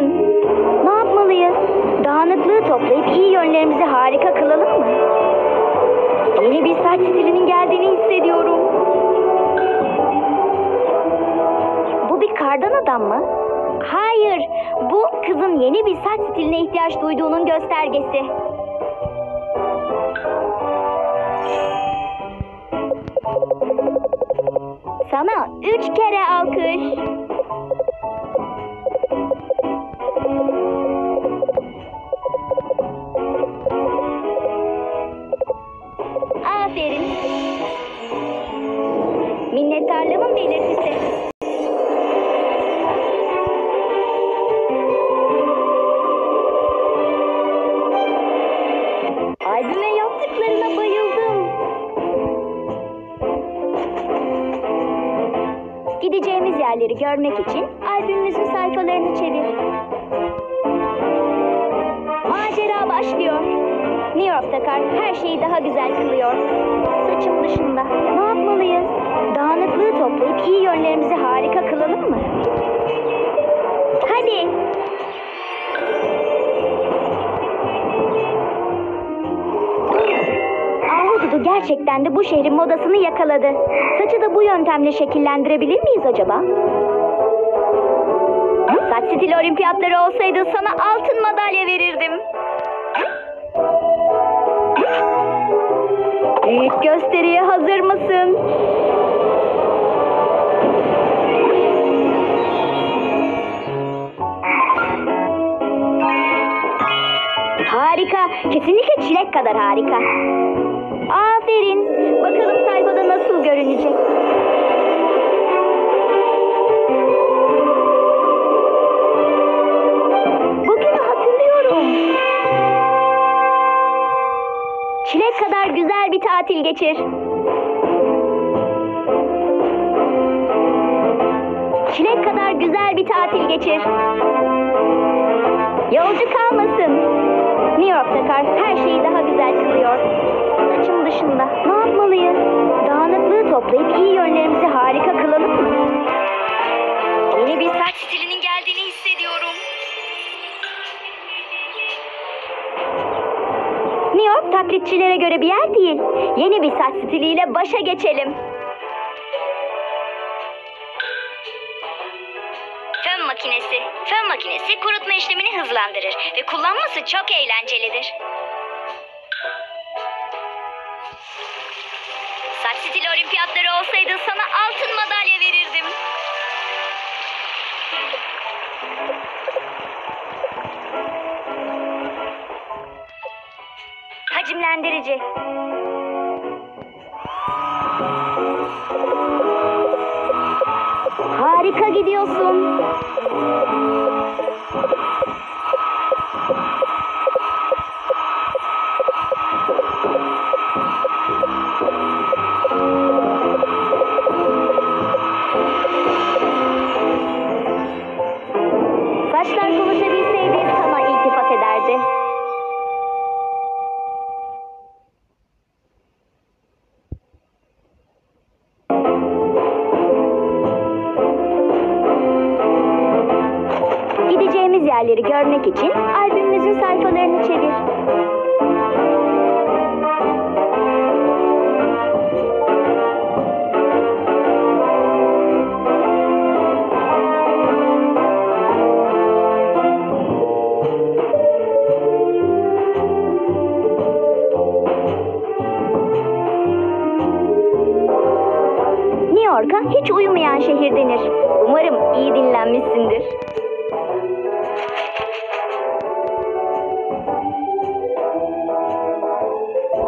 mısın? Ne yapmalıyız? Dağınıklığı toplayıp iyi yönlerimizi harika kılalım mı? Yeni bir saç stilinin geldiğini hissediyorum. Bu bir kardan adam mı? Hayır, bu kızın yeni bir saç stiline ihtiyaç duyduğunun göstergesi. Sana üç kere alkış. Aferin. Minnettarlığımın belirtisi. Yaptıklarına bayıldım. Gideceğimiz yerleri görmek için albümümüzün sayfalarını çevir. Macera başlıyor. New York'ta kar her şeyi daha güzel kılıyor. Saçım dışında. Ne yapmalıyız? Dağınıklığı toplayıp iyi yönlerimizi harika kılalım mı? Hadi. Ahududu gerçekten de bu şehrin modasını yakaladı. Saçı da bu yöntemle şekillendirebilir miyiz acaba? Saç stili olimpiyatları olsaydı sana altın madalya verirdim. Büyük gösteriye hazır mısın? Harika. Kesinlikle çilek kadar harika. Aferin. Bakalım sayfada nasıl görünecek. Bir tatil geçir. Çilek kadar güzel bir tatil geçir. Yolcu kalmasın. New York'ta kar her şeyi daha güzel kılıyor. Saçım dışında. Ne yapmalıyız? Dağınıklığı toplayıp iyi yönlerimizi taklitçilere göre bir yer değil. Yeni bir saç stiliyle başa geçelim. Fön makinesi. Fön makinesi kurutma işlemini hızlandırır ve kullanması çok eğlencelidir. Saç stili olimpiyatları olsaydı sana altın madalya verirdim. Hacimlendirici. Harika gidiyorsun. Yerleri görmek için albümümüzün sayfalarını çevir. New York'a hiç uyumayan şehir denir. Umarım iyi dinlenmişsindir.